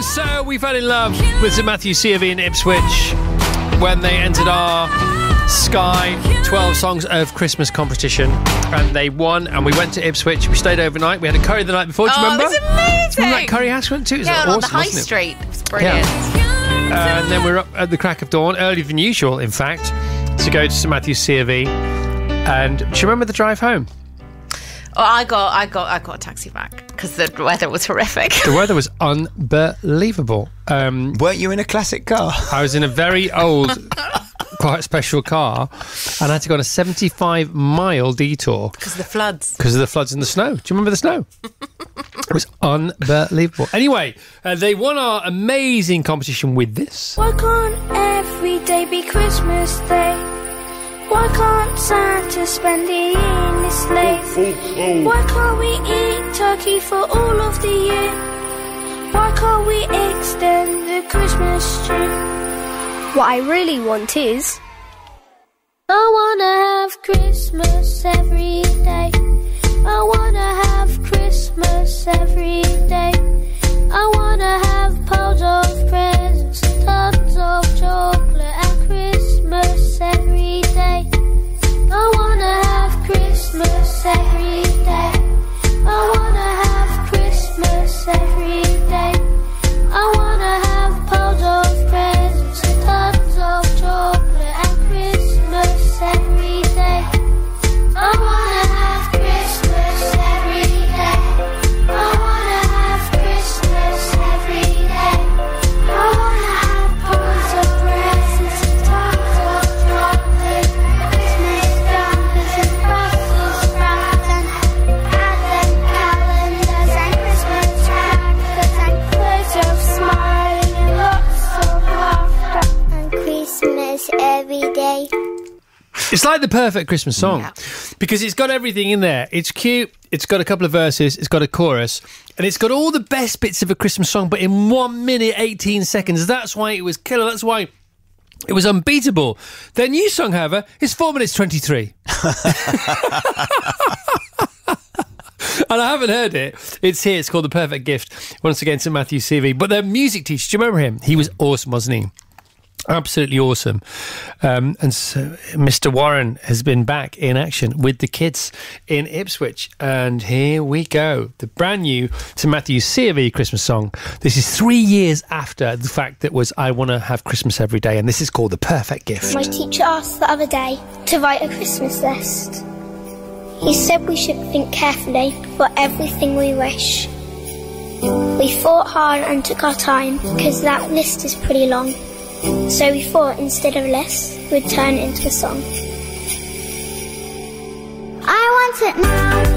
So we fell in love with St Matthew C of E in Ipswich when they entered our Sky 12 Songs of Christmas competition and they won and we went to Ipswich. We stayed overnight. We had a curry the night before. Do you Oh, remember? it was amazing. Remember that curry house we went to? It was yeah, awesome, on the high wasn't it? street. It was brilliant. and then we're up at the crack of dawn, earlier than usual, in fact, to go to St Matthew's C of E. And do you remember the drive home? Oh, I got, I got, I got a taxi back because the weather was horrific. The weather was unbelievable. Um, Weren't you in a classic car? I was in a very old, quite special car, and I had to go on a 75 mile detour Because of the floods. because of the floods and the snow. Do you remember the snow? it was unbelievable. Anyway, uh, they won our amazing competition with this. Why can't every day be Christmas Day? Why can't Santa spend the year in his sleigh? Why can't we eat turkey for all of the year? Why can't we extend the Christmas tree? What I really want is I wanna have Christmas every day. I wanna have Christmas every day. Every day. It's like the perfect Christmas song Yeah. because it's got everything in there. It's cute. It's got a couple of verses. It's got a chorus, and it's got all the best bits of a Christmas song, but in one minute eighteen seconds. That's why it was killer. That's why it was unbeatable. Their new song, however, is four minutes twenty three. And I haven't heard it. It's here. It's called The Perfect Gift. Once again, St. Matthew CV. But their music teacher, do you remember him? He was awesome, wasn't he? Absolutely awesome. Um, and so Mr. Warren has been back in action with the kids in Ipswich. And here we go. The brand new to Matthew's CV Christmas song. This is three years after the fact that was I Want to Have Christmas Every Day. And this is called The Perfect Gift. My teacher asked the other day to write a Christmas list. He said we should think carefully for everything we wish. We thought hard and took our time because that list is pretty long. So we thought instead of less, we'd turn it into a song. I want it now.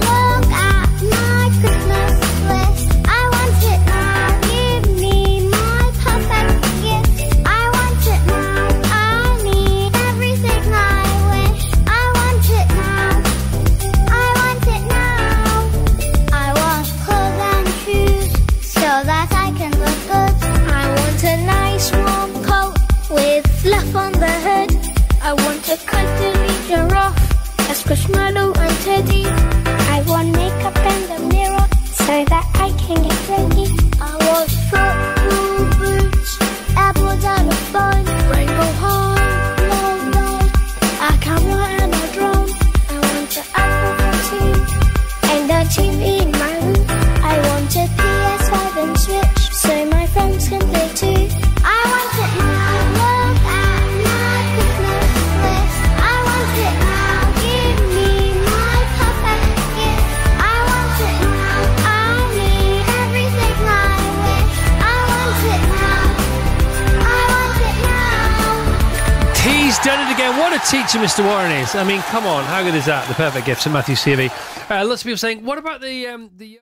A cuddly giraffe, a squishmallow and teddy. I want makeup and a mirror so that I can get ready. I want football boots, apples and a phone, rainbow high, low, low, a camera and a drone. I want an Apple 14 and a TV He's done it again. What a teacher Mr. Warren is. I mean, come on. How good is that? The perfect gift to Matthew CV. Uh, lots of people saying, what about the. Um, the